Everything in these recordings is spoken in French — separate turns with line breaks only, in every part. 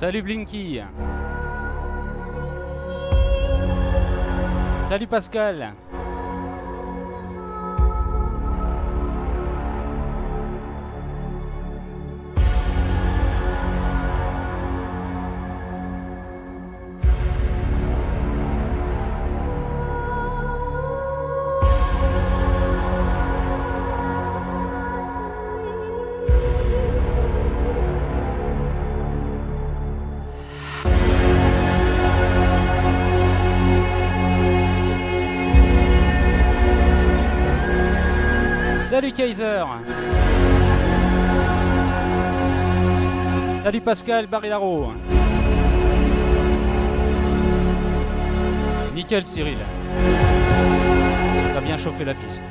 Salut Blinky. Salut Pascal. Kaiser. Salut Pascal Barillaro Nickel Cyril. T'as bien chauffé la piste.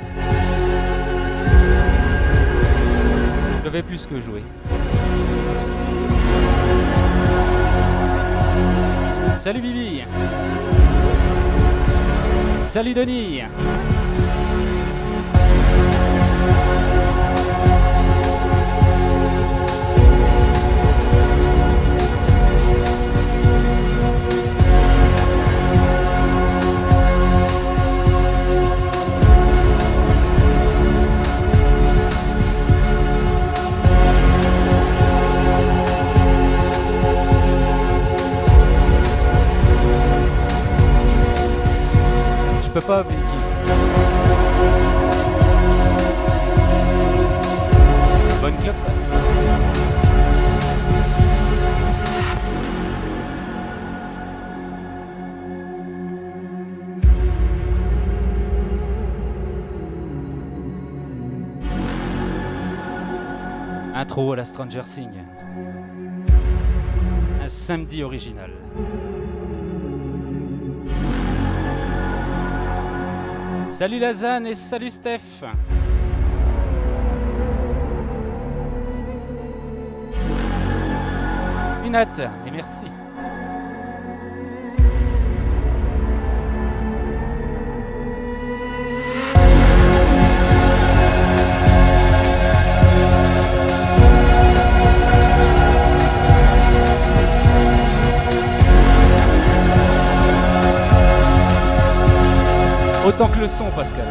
Je vais plus que jouer. Salut Bibi. Salut Denis pas, Intro à la Stranger Thing. Un samedi original. Salut Lazane et salut Steph. Et merci. Autant que le son, Pascal.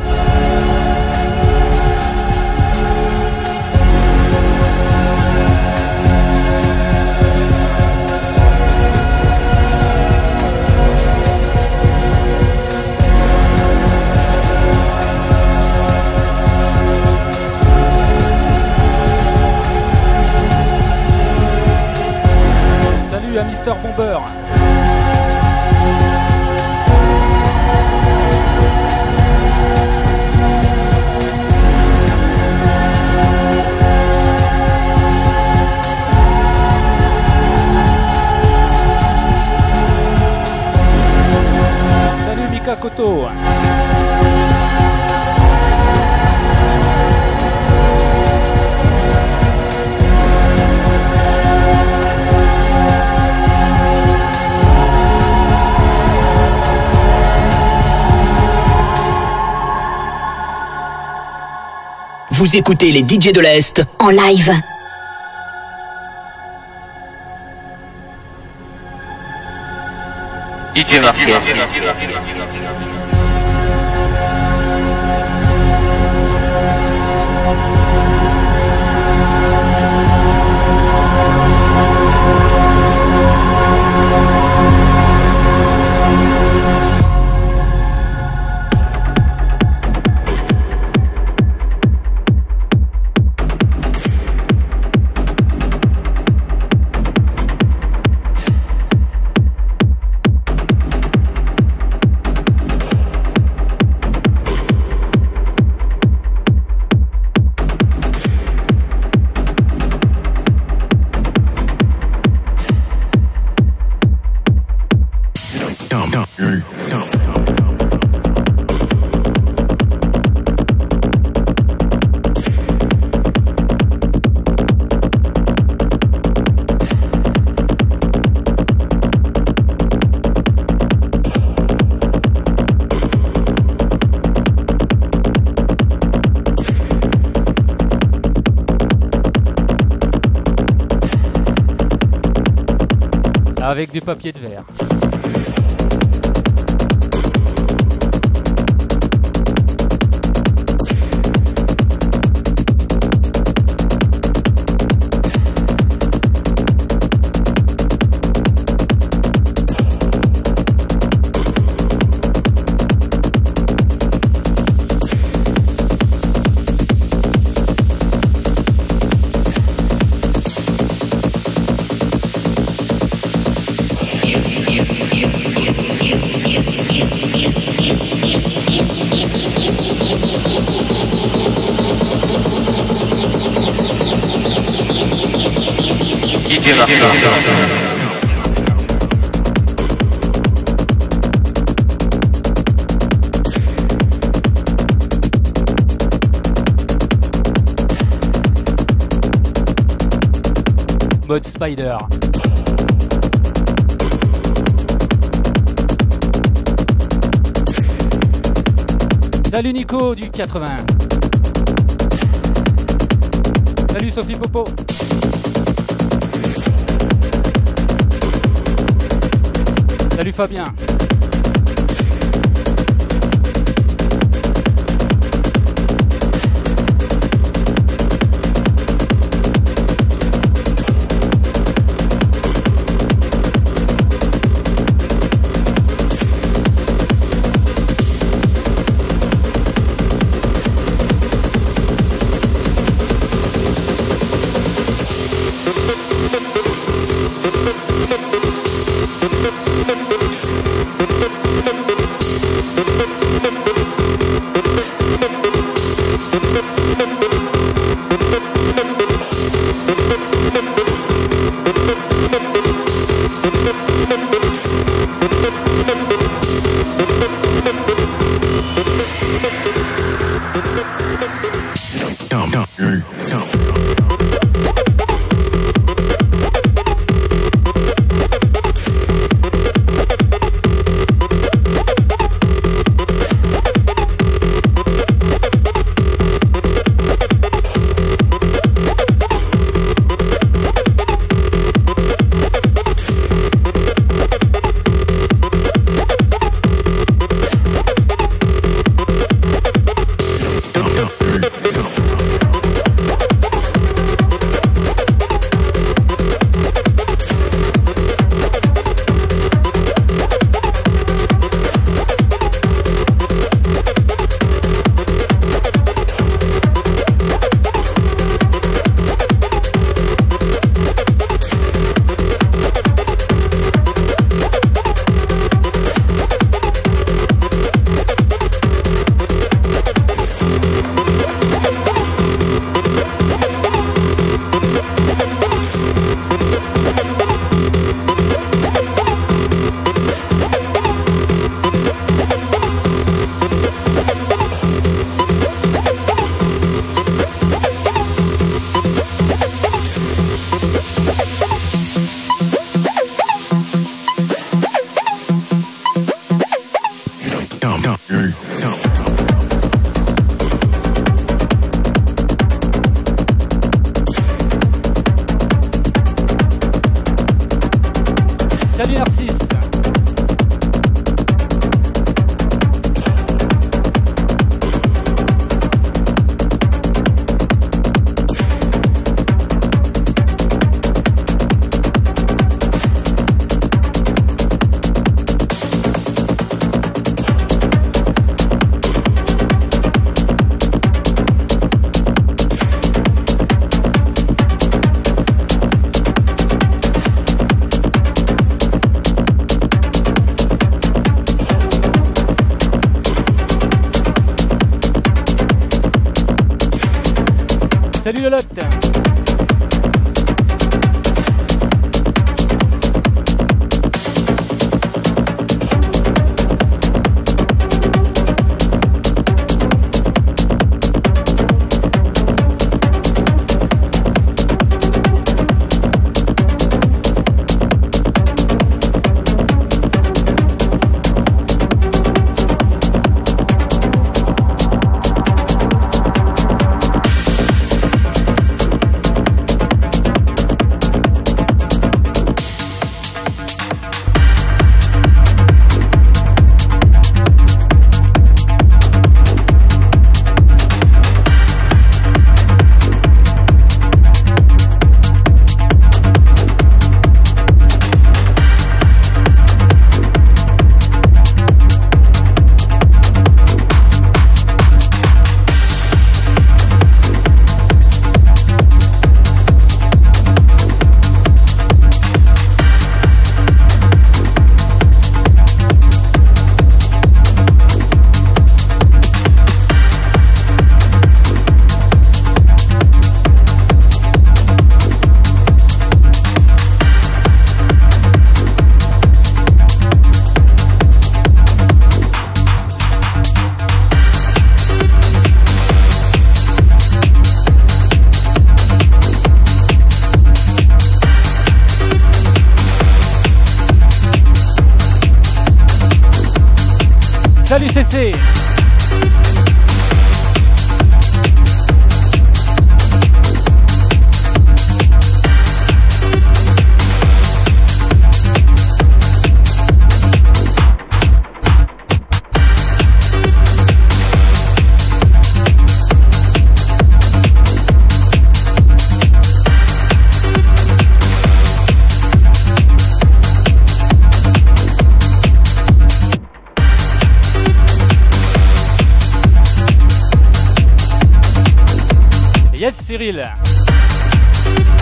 Mister Bomber.
Vous écoutez les DJ de l'Est
En live.
Avec du papier de verre. Salut Nico du 80. Salut Sophie Popo. Salut Fabien.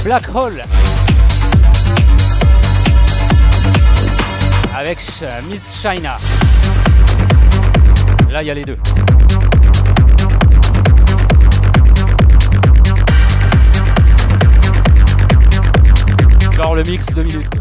Black Hole avec Miss China. Là il y a les deux. Genre le mix deux minutes.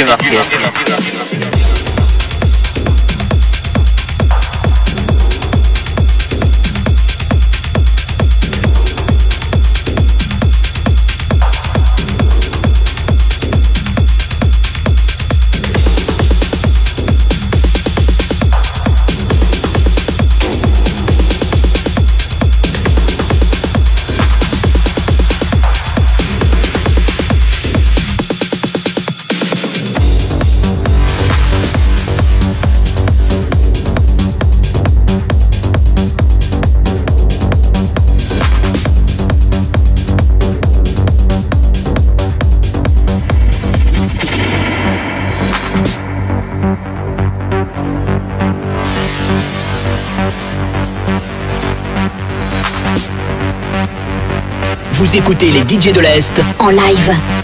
DJ
Écoutez les DJ de l'Est
en live.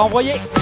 Va envoyer.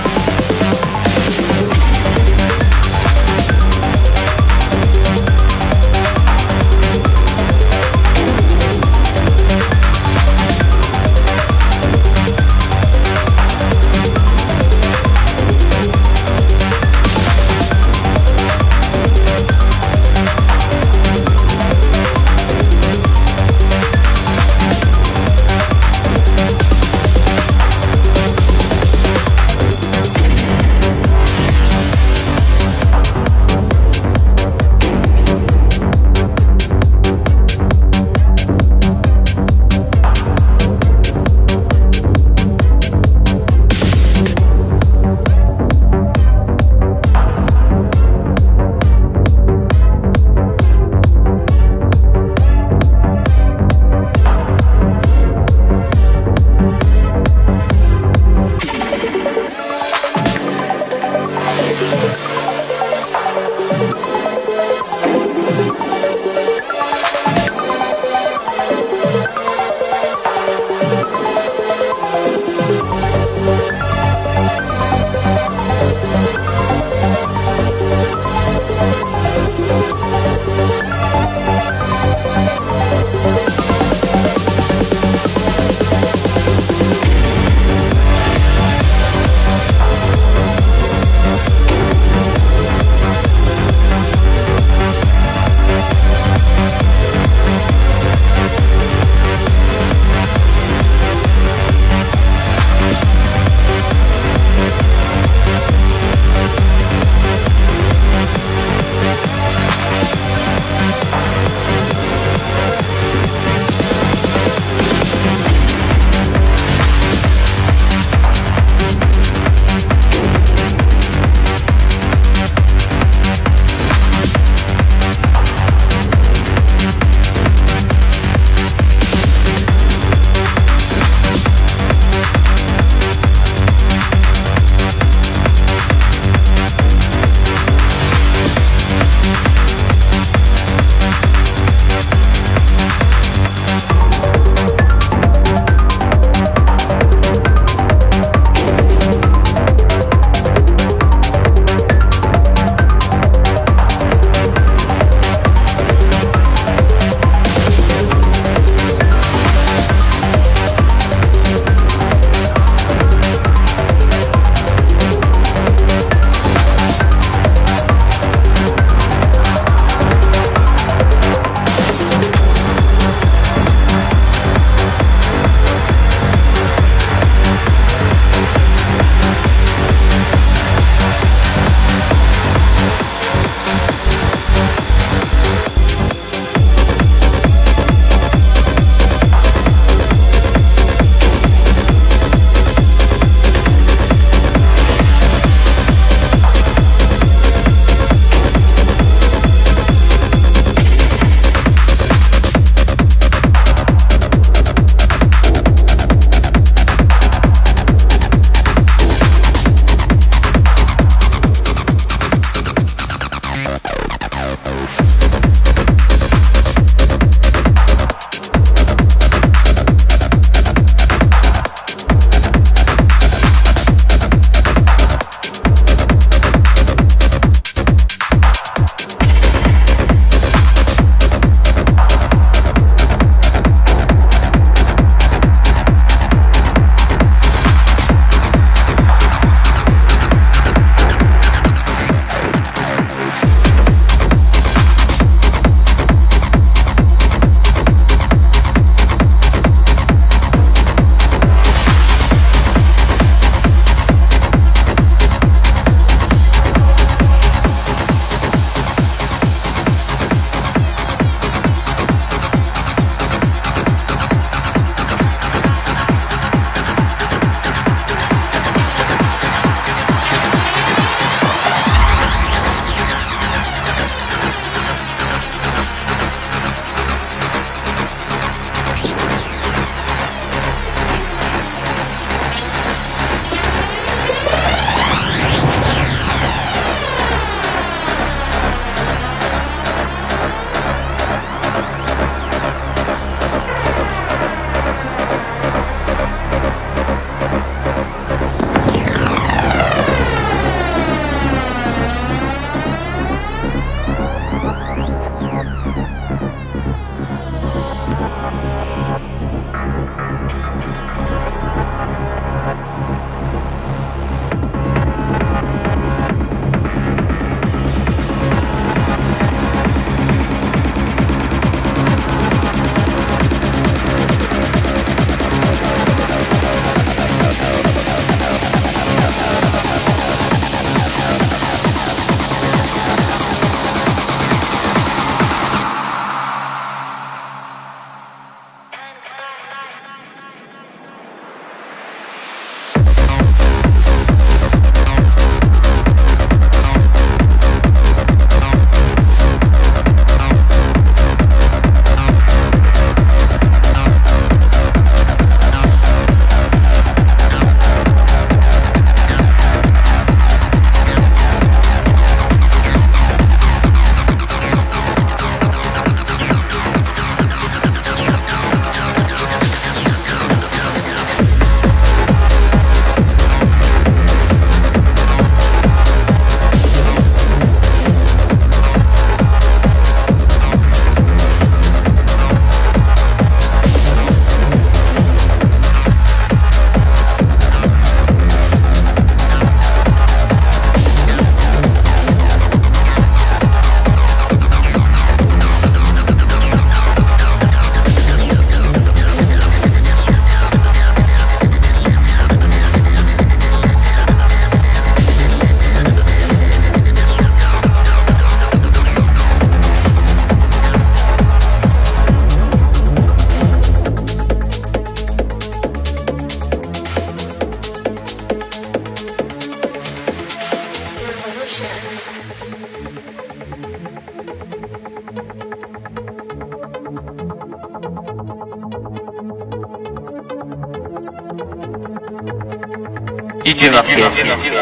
DJ Marquez.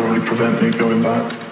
probably prevent me going back.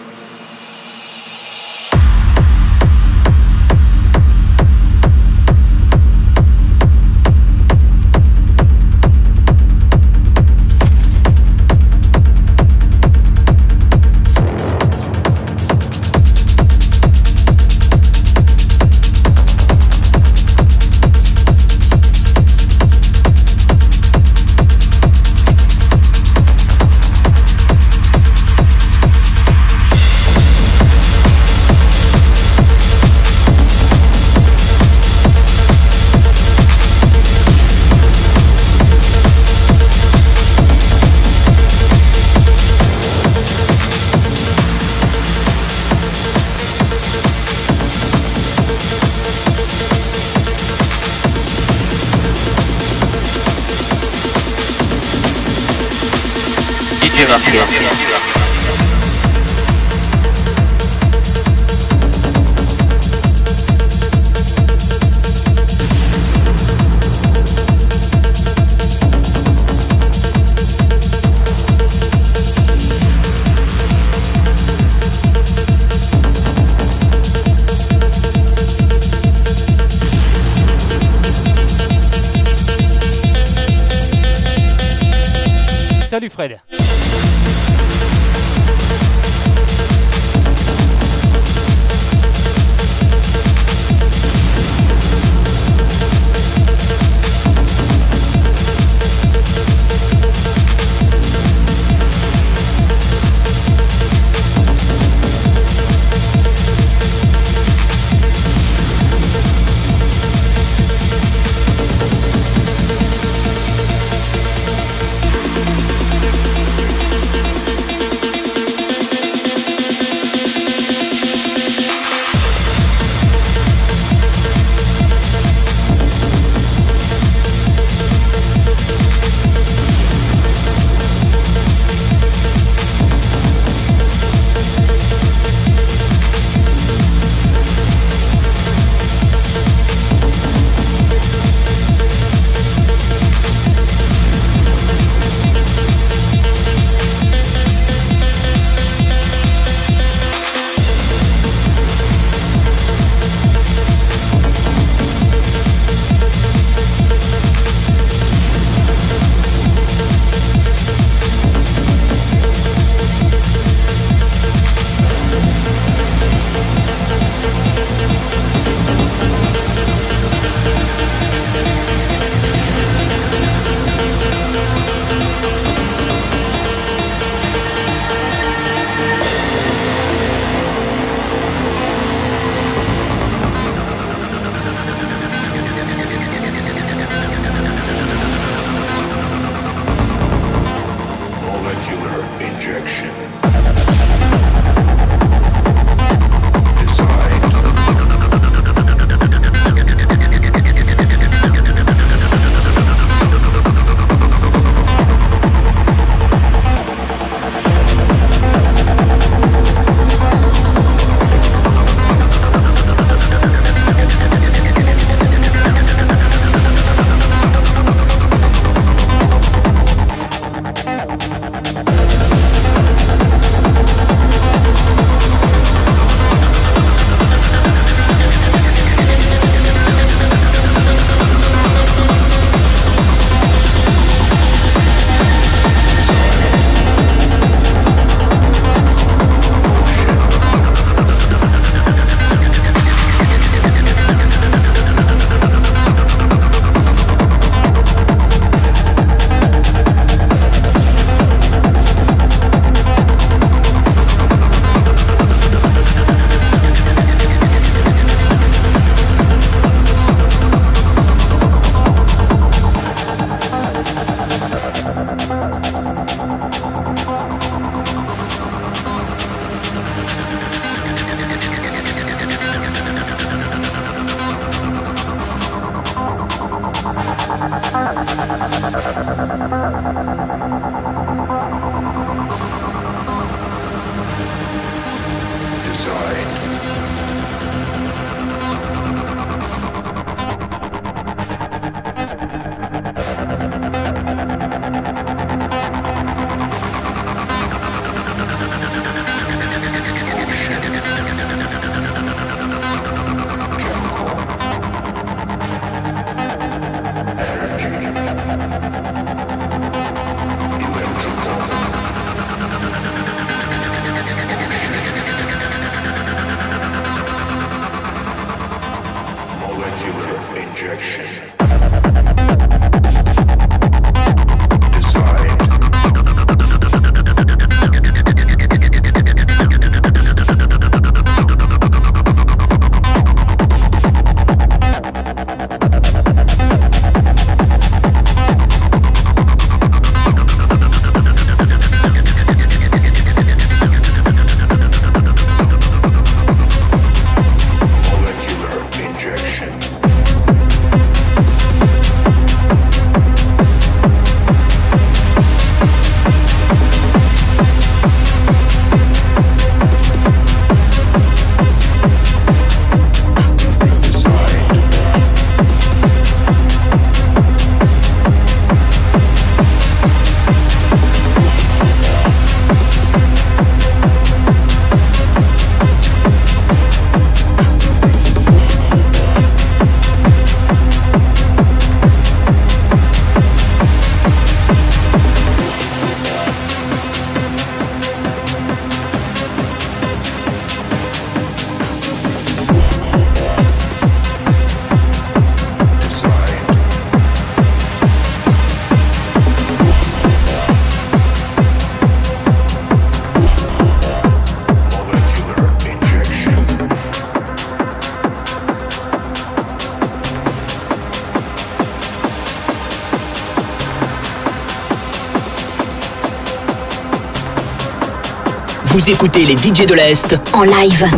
Écoutez les DJ de l'Est
en live.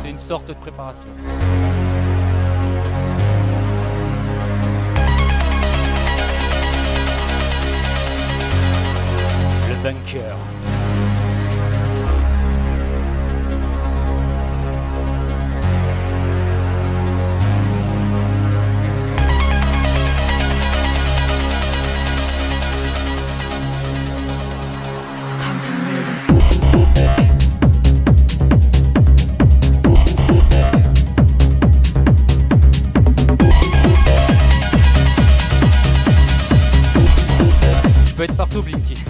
C'est une sorte de préparation. Le bunker. Tubik.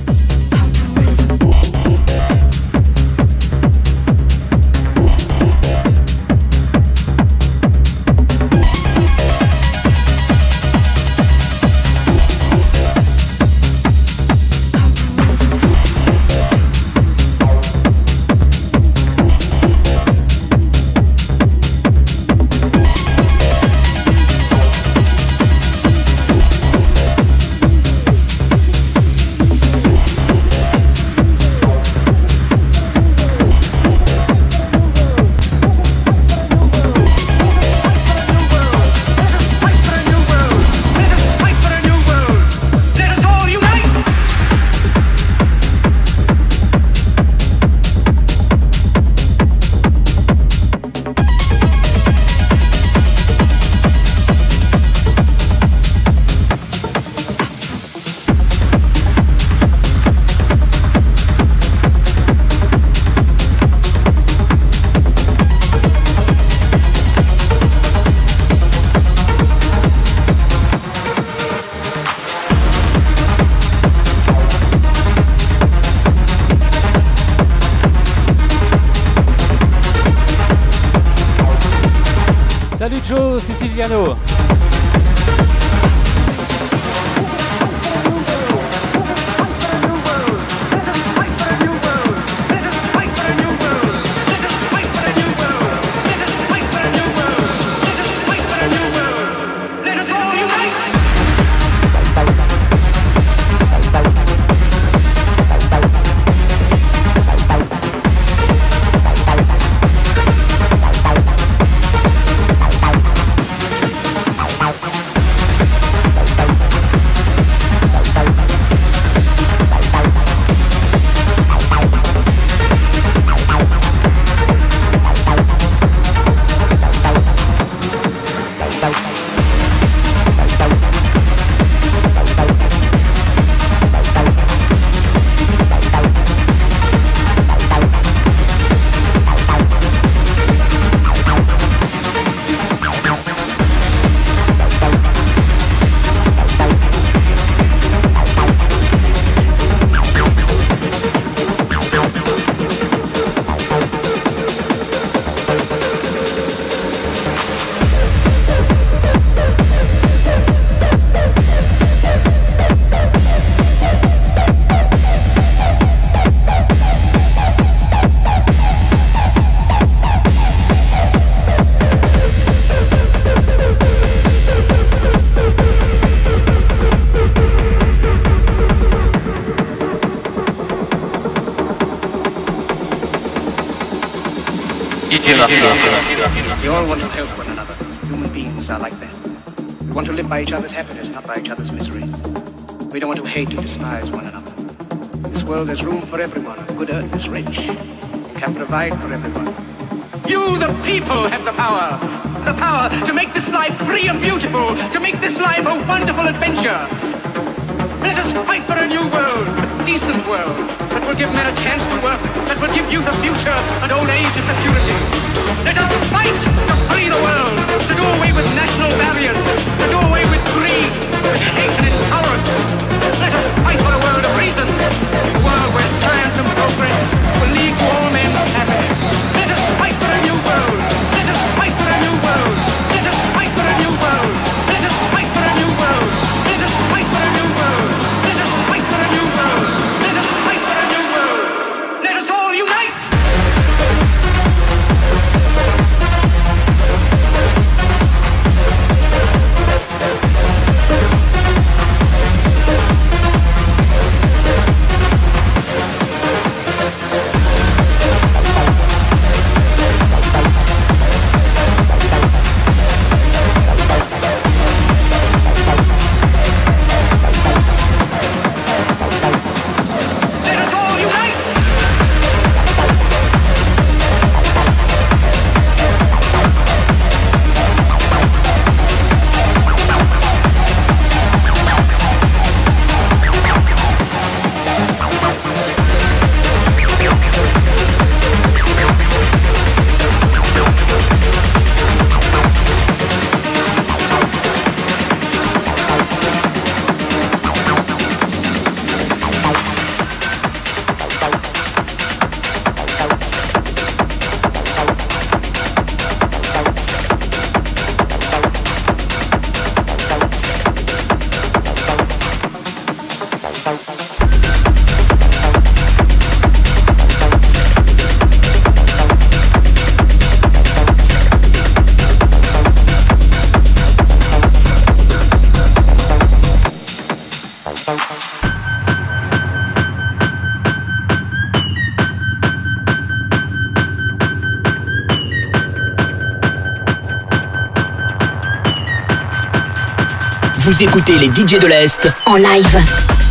DJ Marquez.
We all want to help one another. Human beings are like that. We want to live by each other's happiness, not by each other's misery. We don't want to hate or despise one another. This world, there's room for everyone. Good earth is rich and can provide for everyone. You, the people, have the power. The power to make this life free and beautiful, to make this life a wonderful adventure. Let us fight for a new world, a decent world, that will give men a chance to work, that will give youth a future and old age security. Let us fight to free the world, to do away with national barriers, to do away with
Écoutez les DJ de l'Est
En live.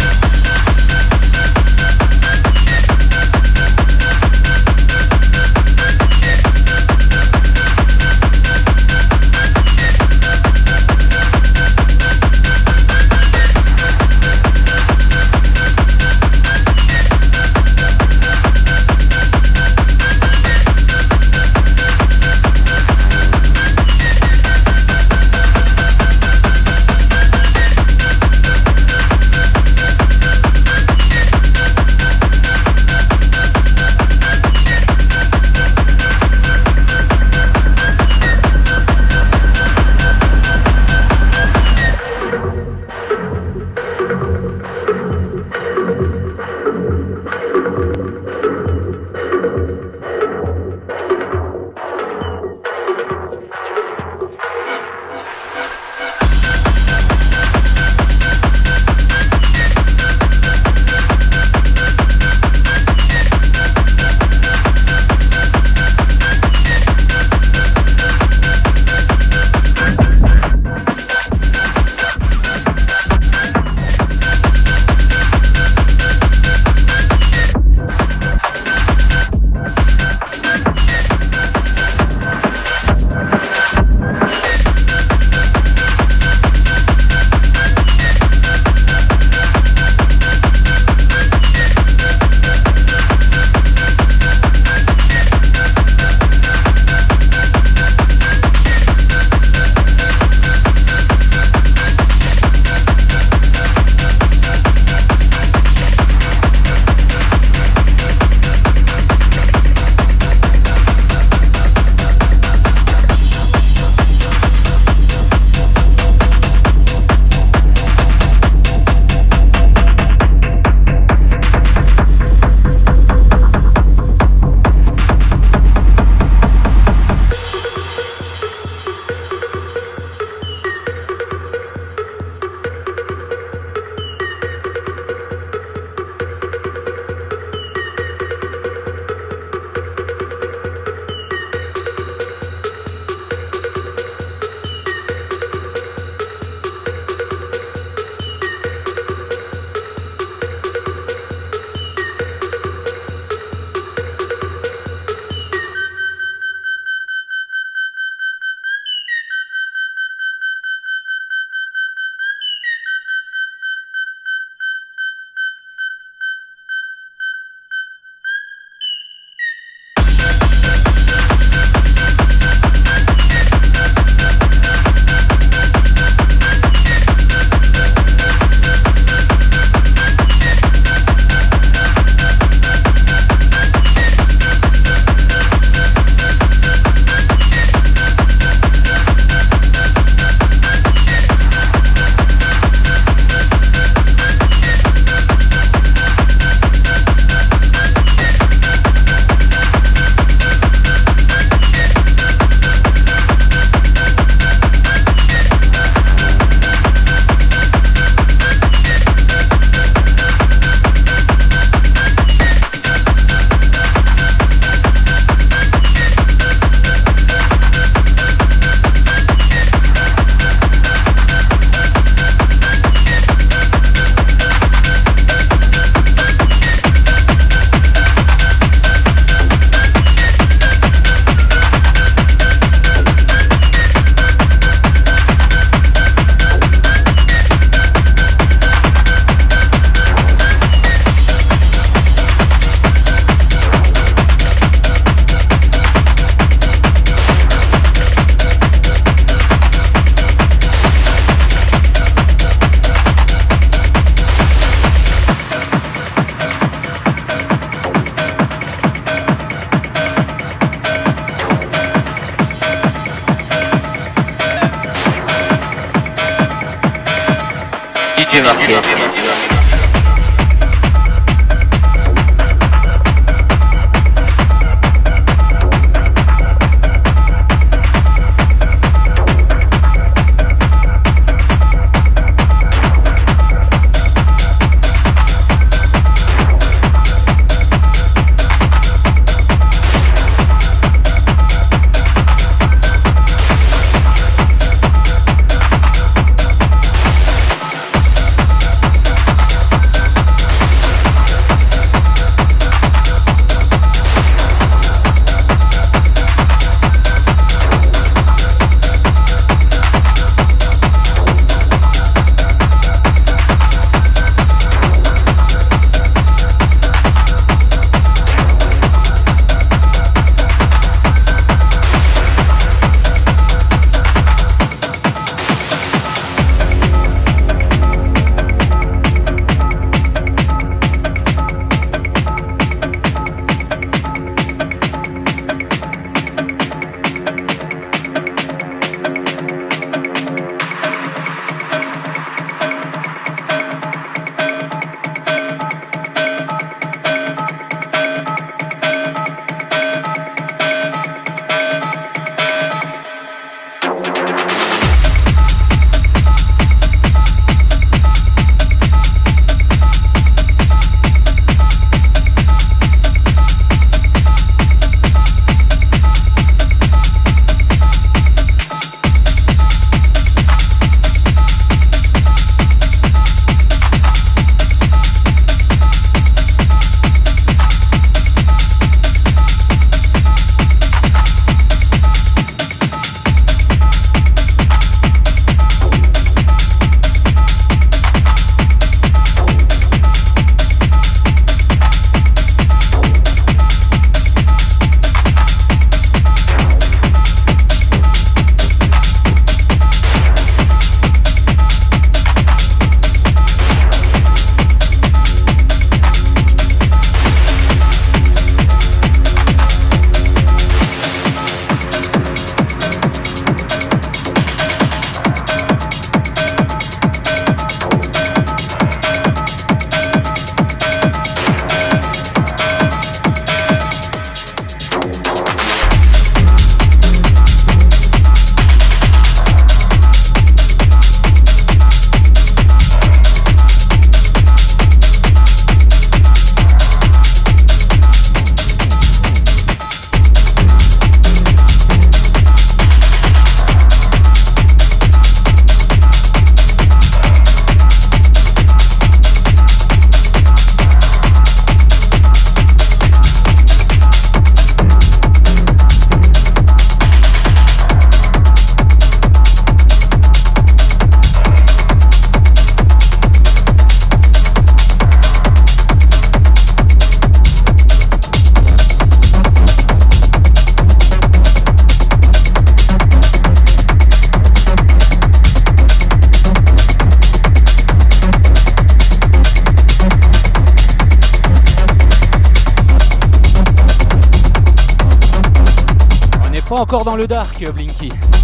Encore dans le dark, Blinky.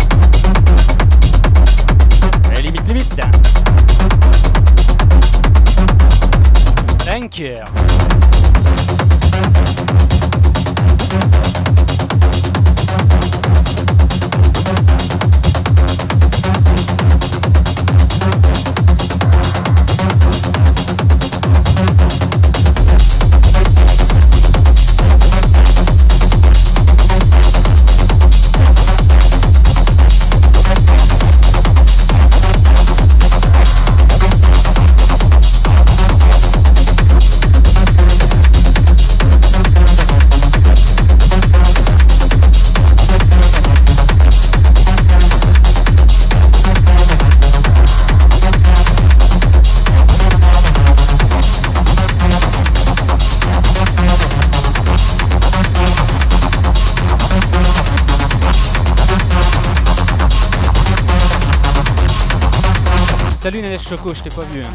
T'ai pas vu. Hein.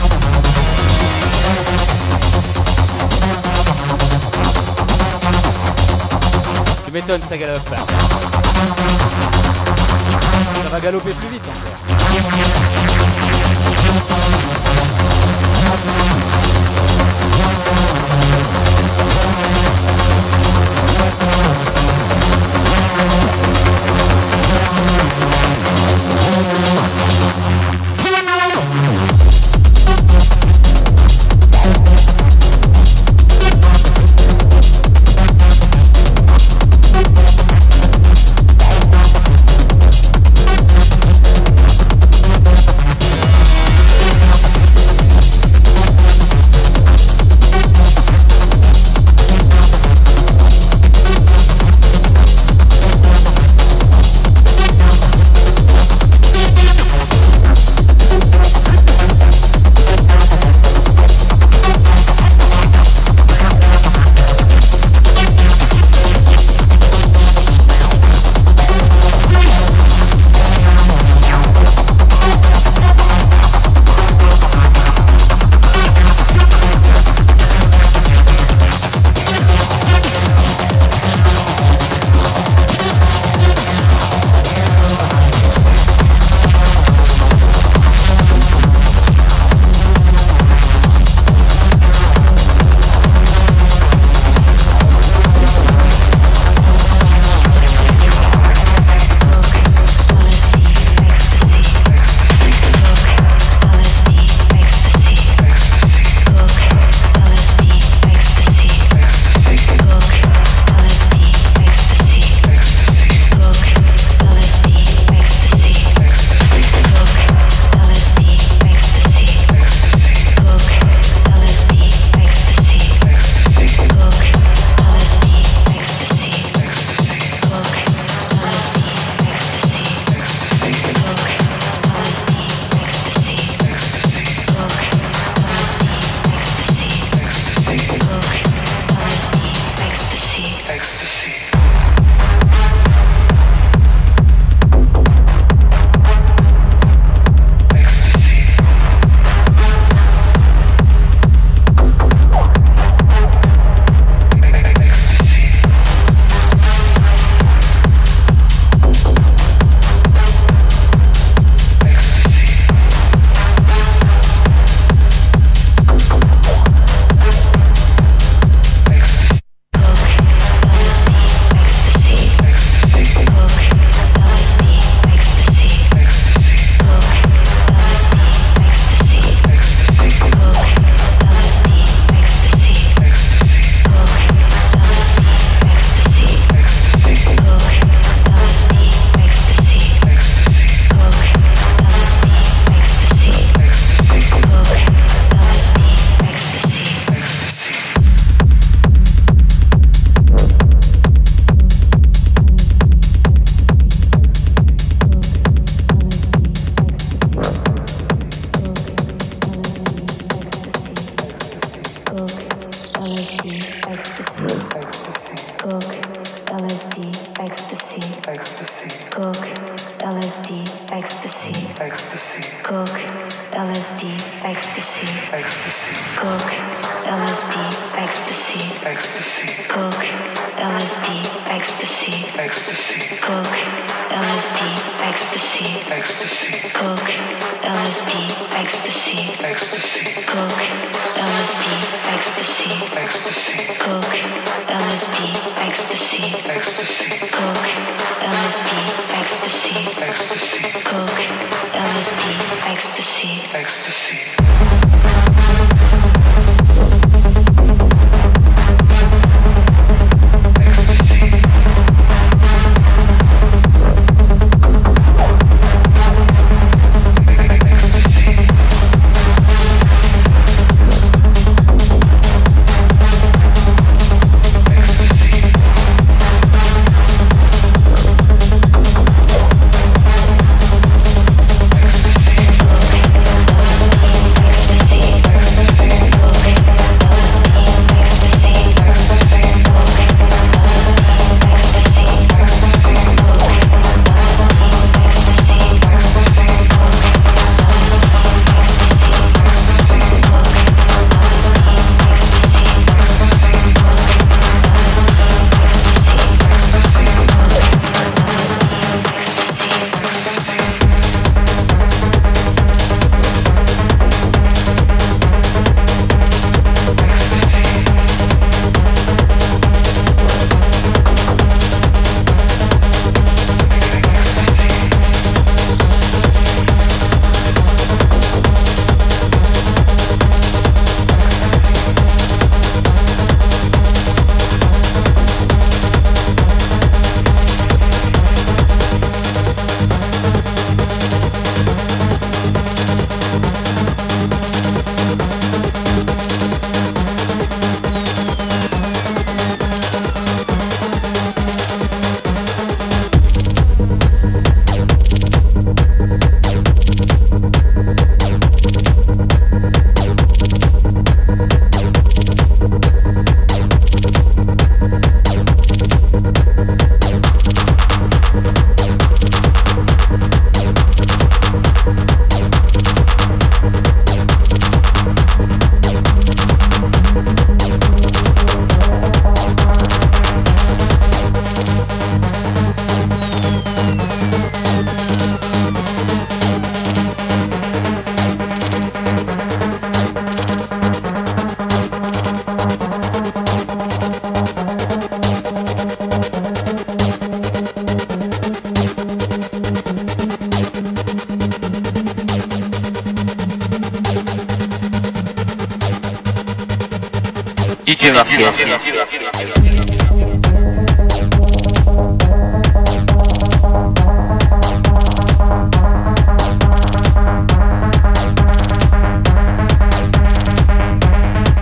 Tu m'étonnes, ça galope. Ça va galoper plus vite encore.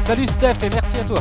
Salut Steph et merci à toi.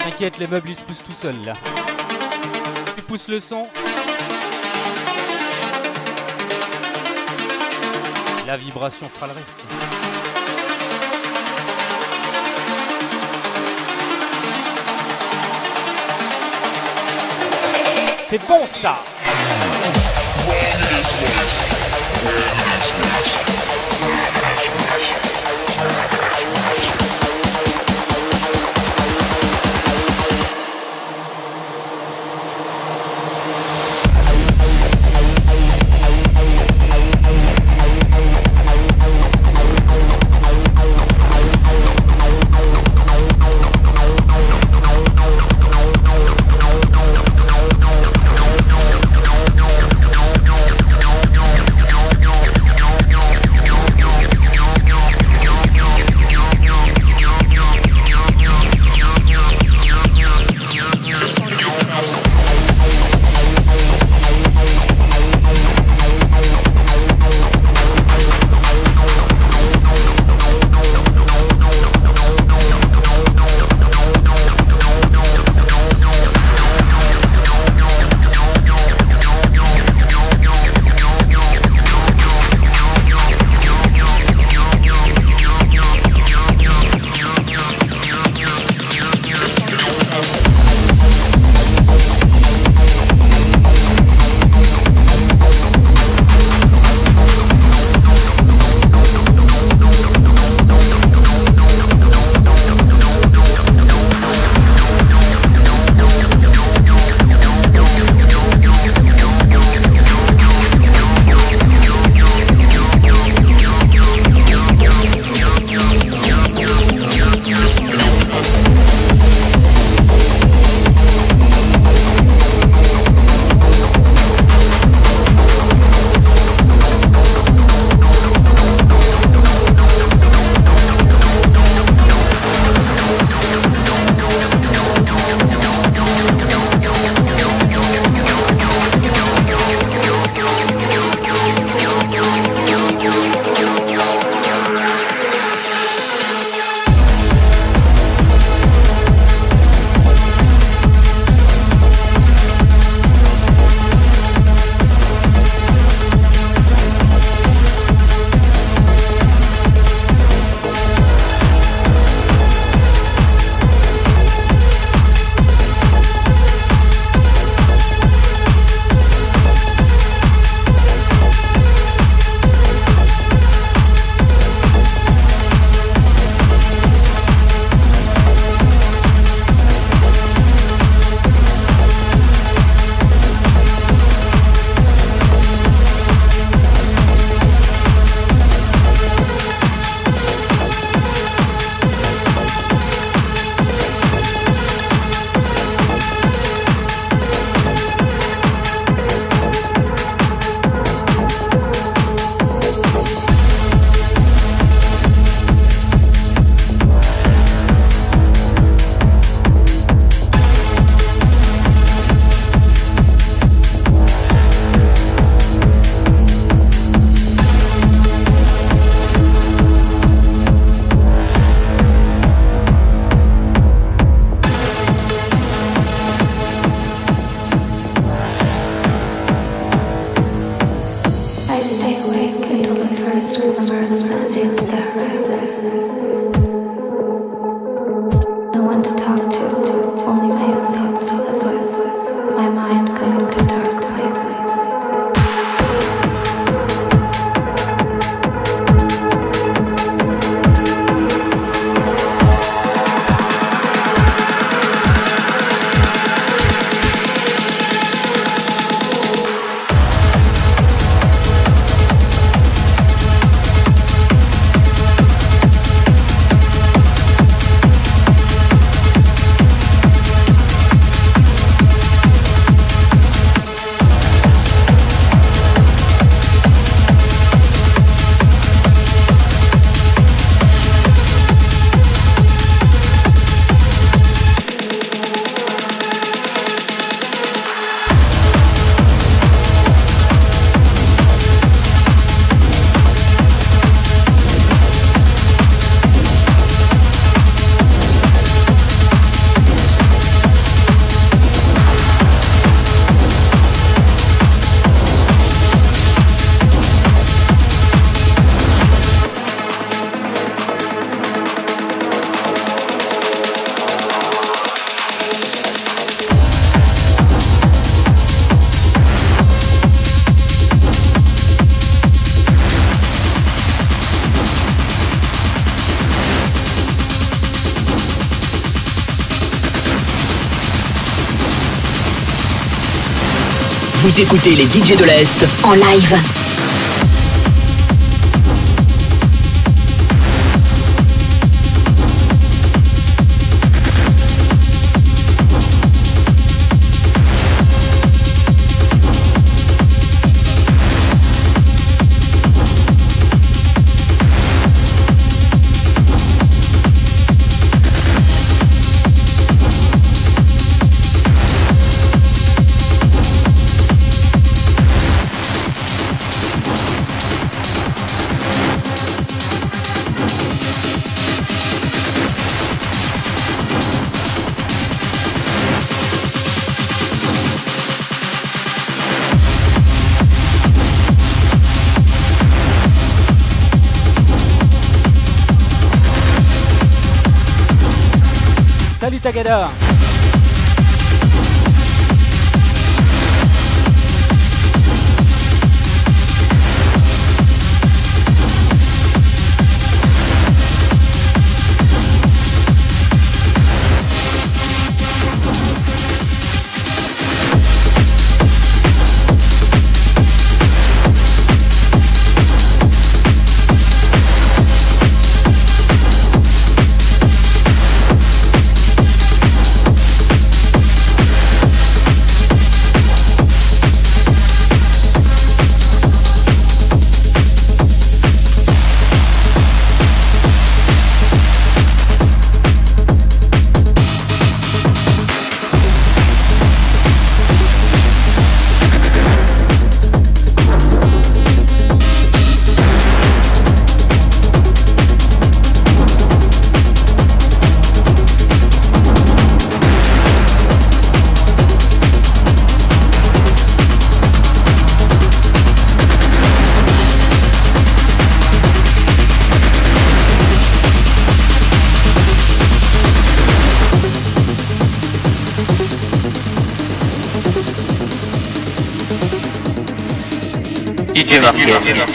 T'inquiète, les meubles ils se poussent tout seuls là. Tu pousses le son. La vibration fera le reste. C'est bon ça Where is these ways? Where?
Vous écoutez les DJ de l'Est
en live.
Salut Tagada
DJ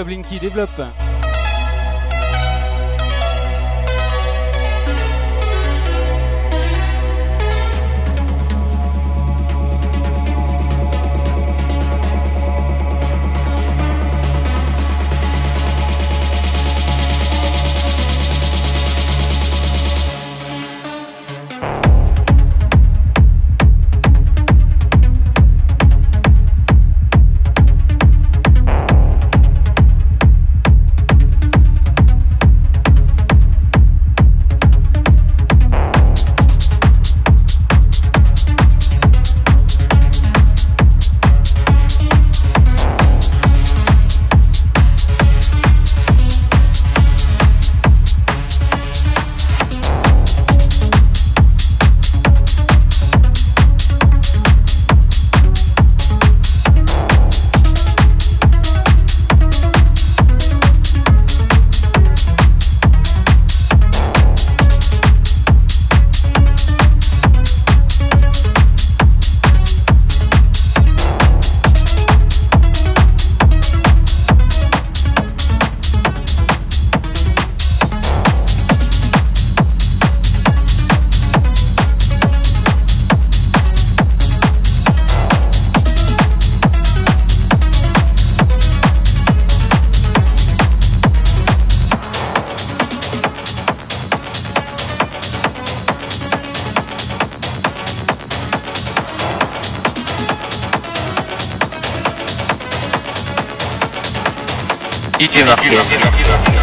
euh, Blinky, développe.
DJ Marquez.
Vous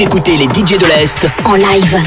écoutez les DJ de l'Est
en live.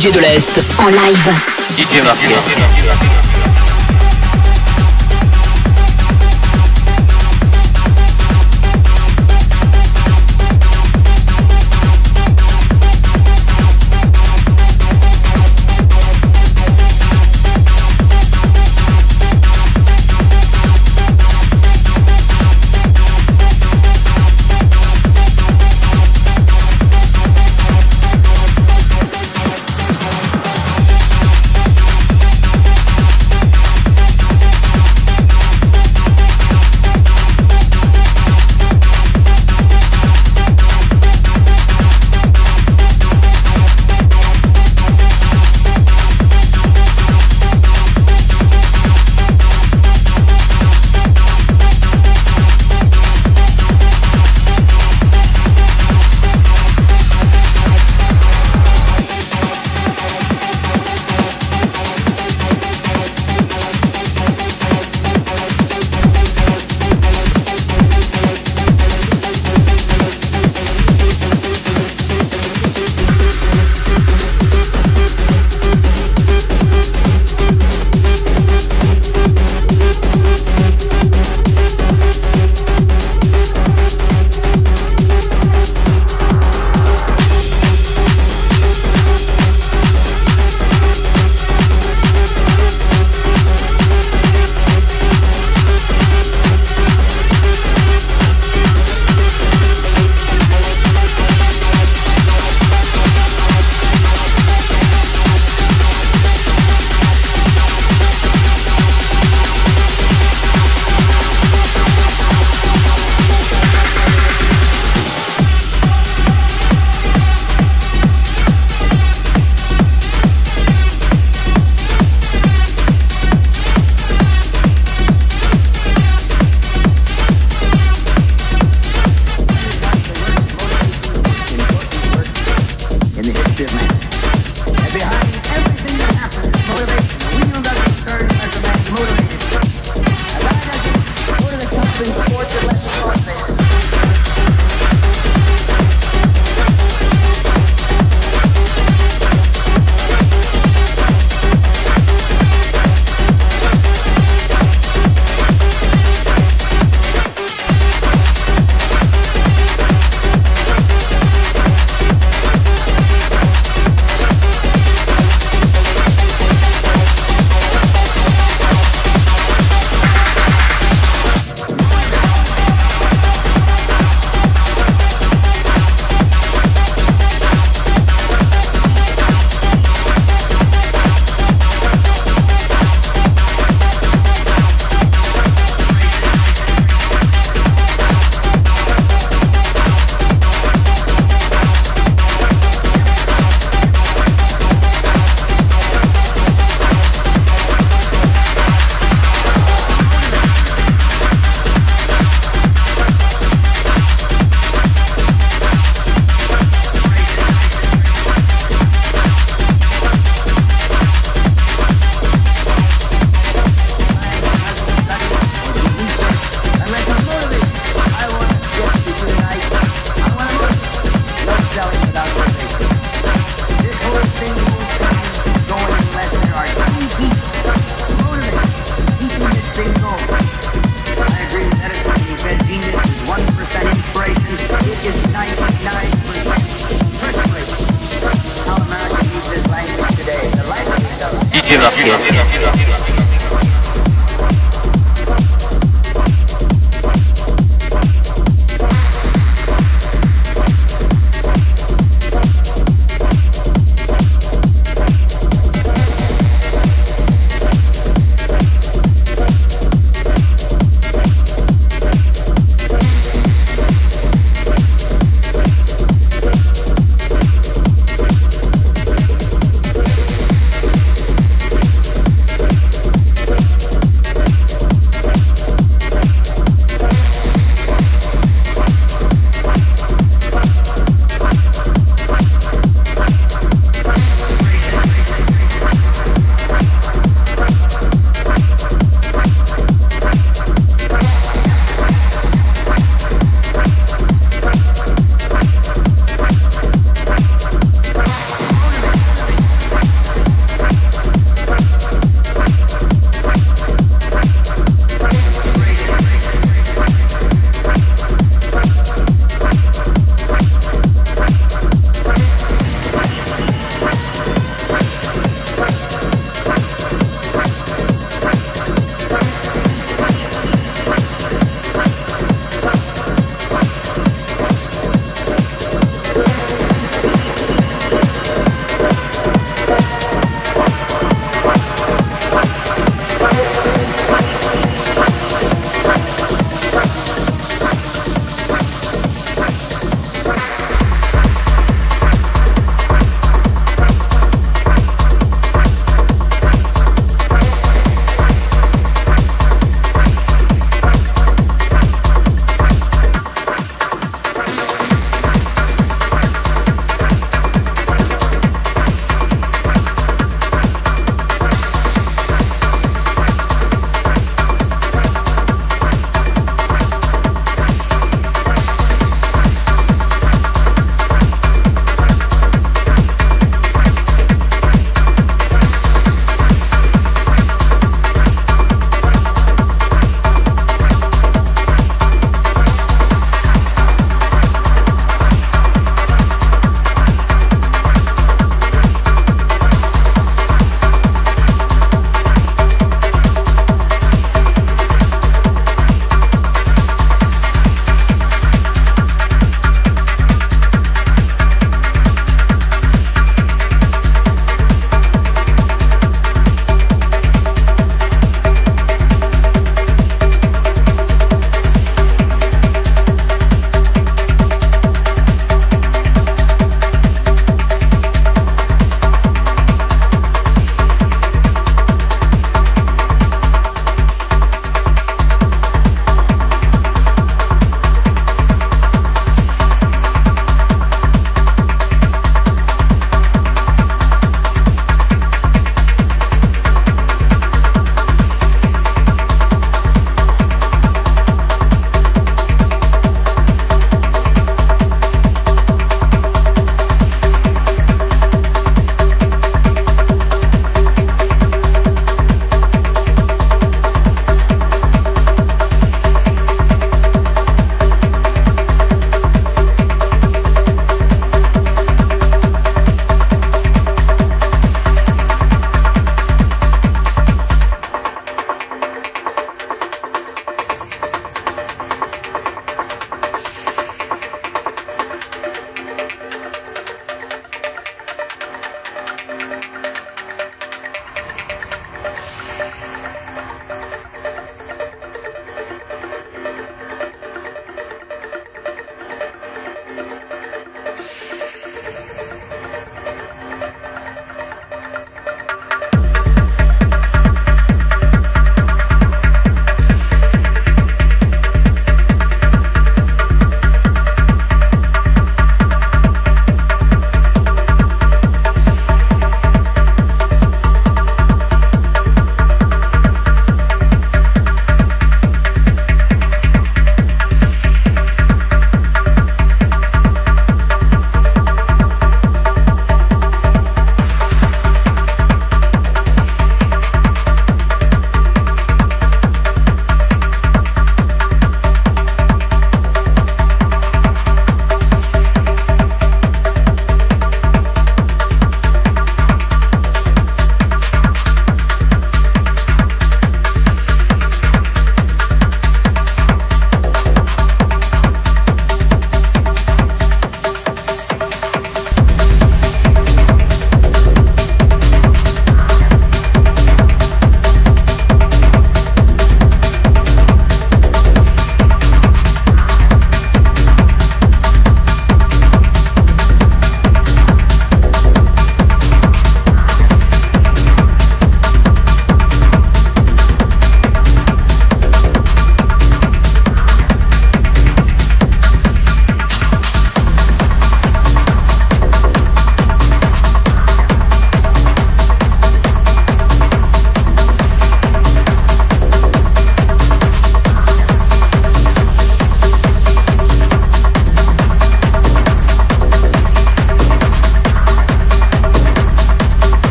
DJ de
l'Est en live.
DJ behind everything that happens is
motivation. We
know that concern as a man's motivation.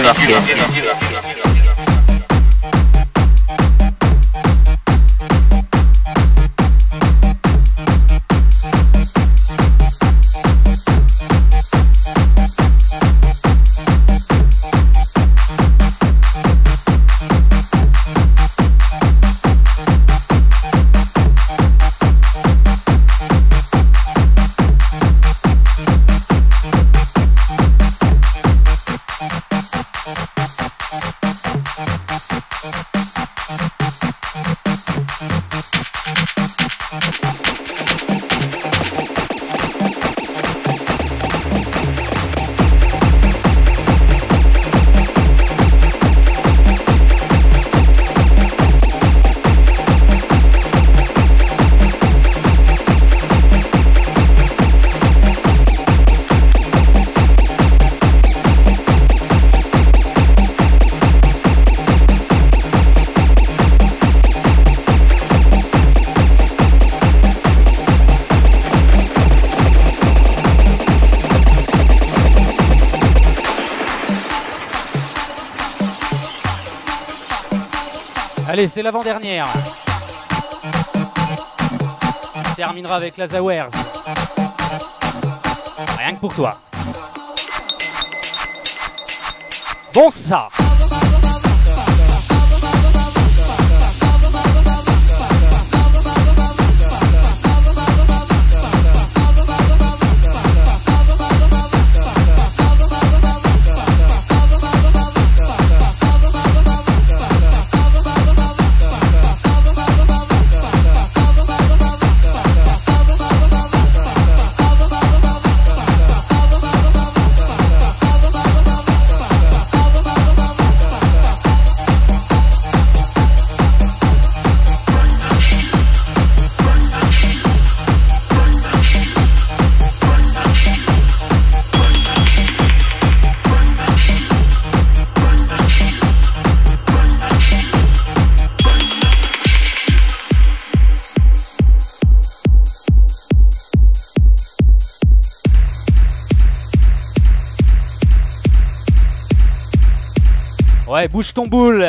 Marquez. DJ marqué.
C'est l'avant-dernière. Terminera avec la Zawers. Rien que pour toi. Bon ça Bouge ton boule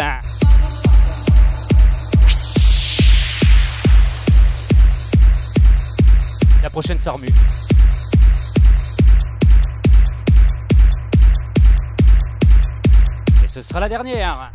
La prochaine s'armue. Et ce sera la dernière.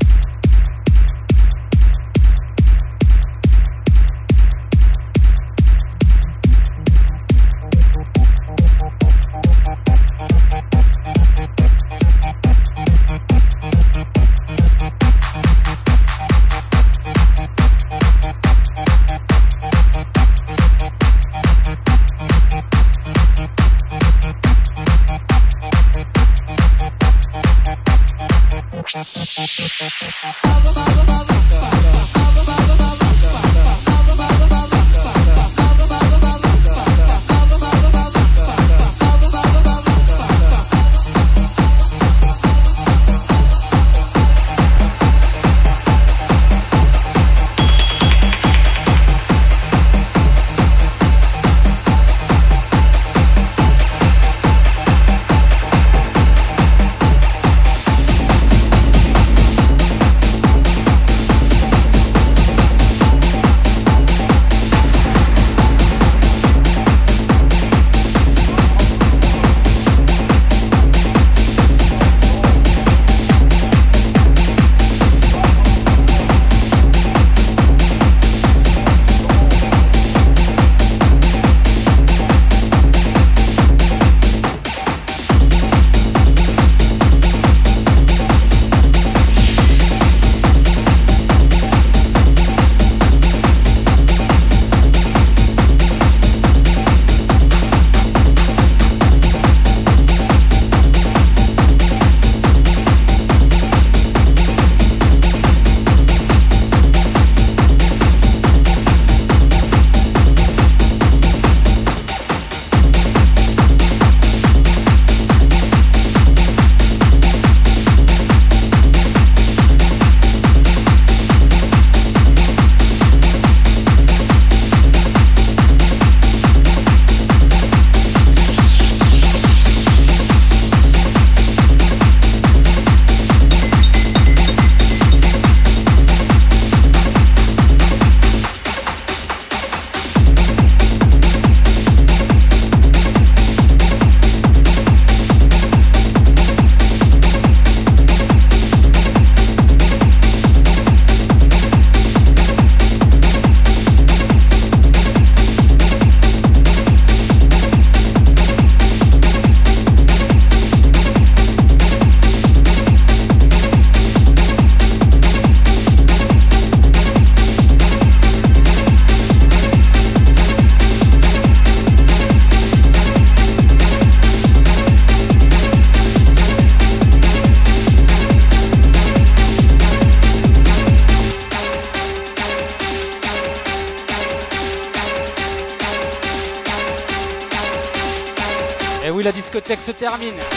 Discothèque se termine.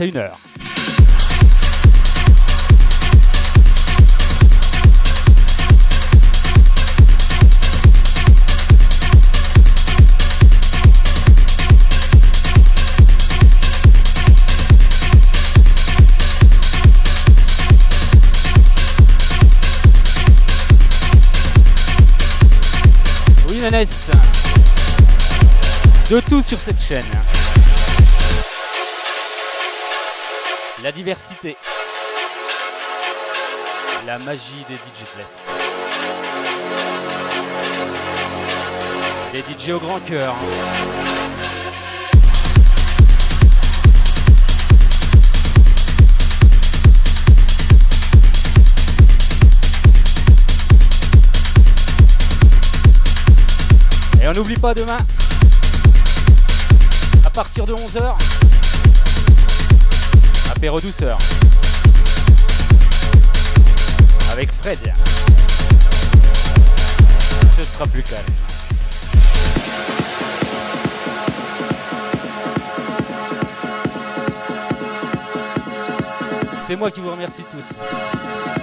21h. Oui, Nanès de tout sur cette chaîne. La diversité. La magie des DJ Des DJ au grand cœur. Et on n'oublie pas demain à partir de 11h. Apéro douceur. Avec Fred. Ce sera plus calme. C'est moi qui vous remercie tous.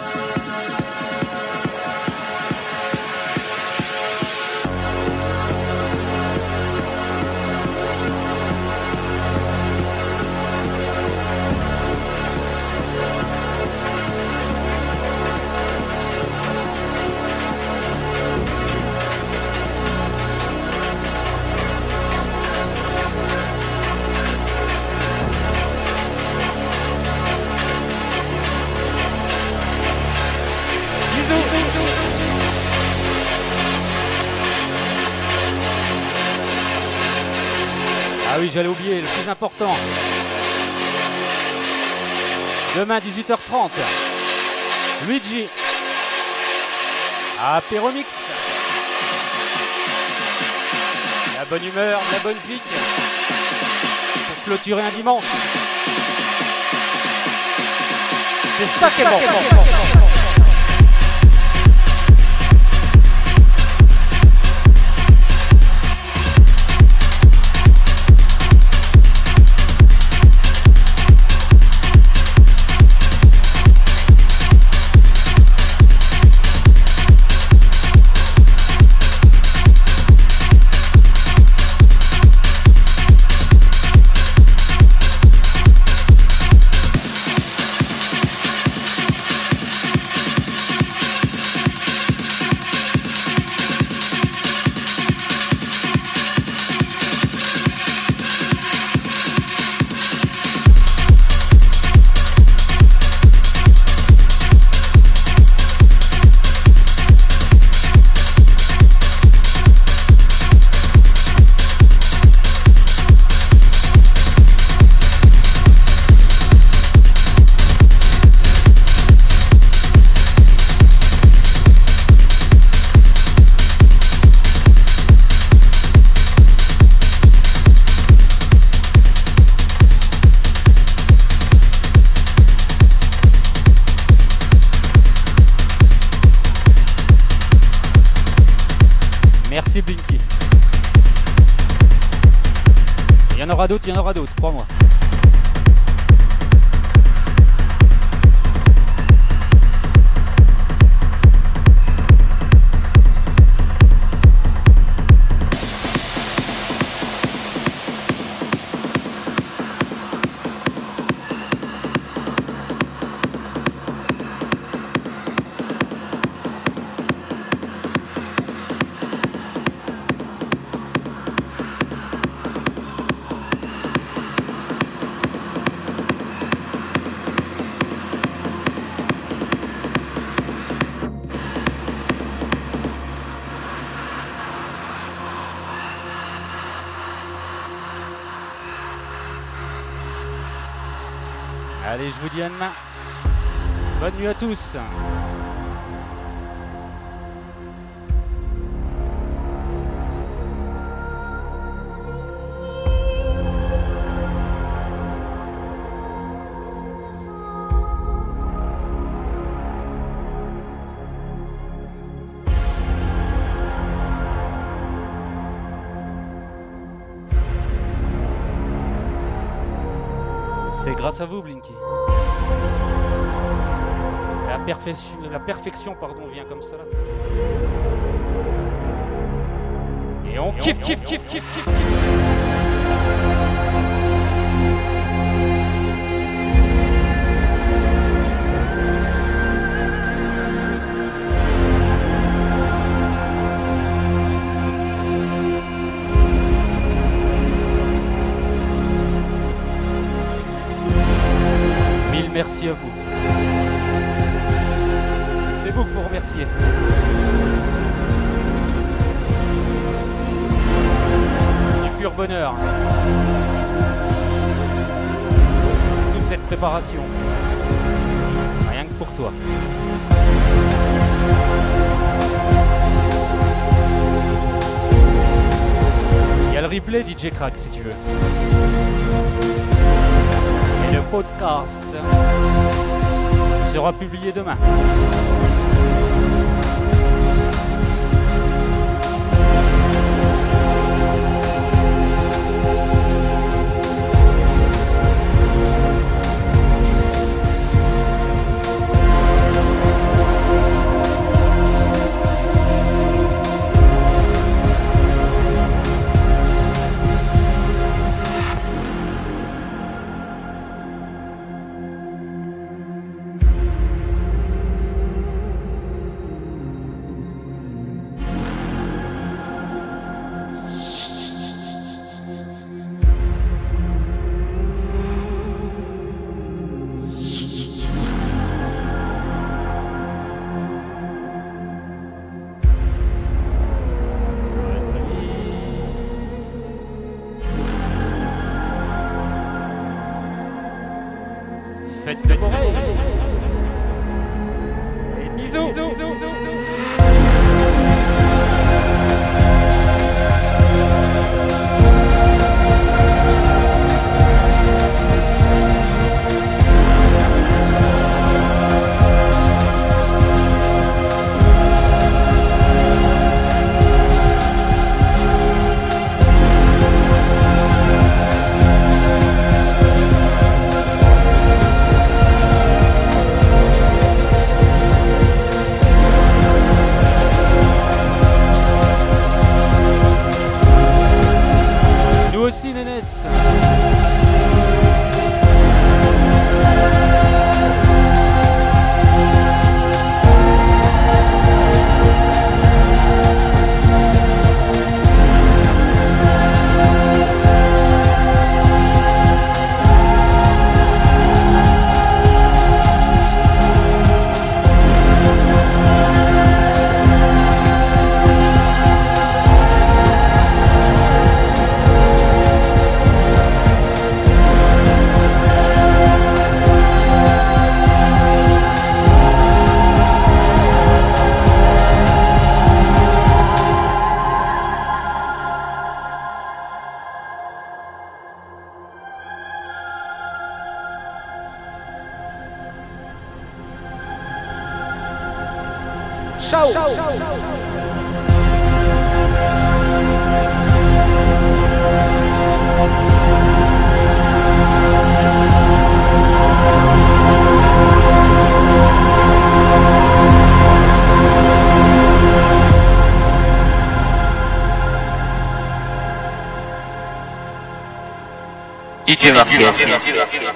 Oui, j'allais oublier le plus important. Demain 18h30. Luigi. Apéromix. La bonne humeur, la bonne zik. Pour clôturer un dimanche. C'est ça qui est bon. D'autres, il y en aura d'autres, crois-moi. Bonne nuit à tous. C'est grâce à vous, Blinky. La perfection pardon, vient comme ça. Et on kiffe, kiffe, kiffe, kiffe, kiffe, kiffe. Mille merci à vous. C'est vous remercier. Du pur bonheur. Toute cette préparation. Rien que pour toi. Il y a le replay DJ Crack si tu veux. Et le podcast sera publié demain. DJ Marquez.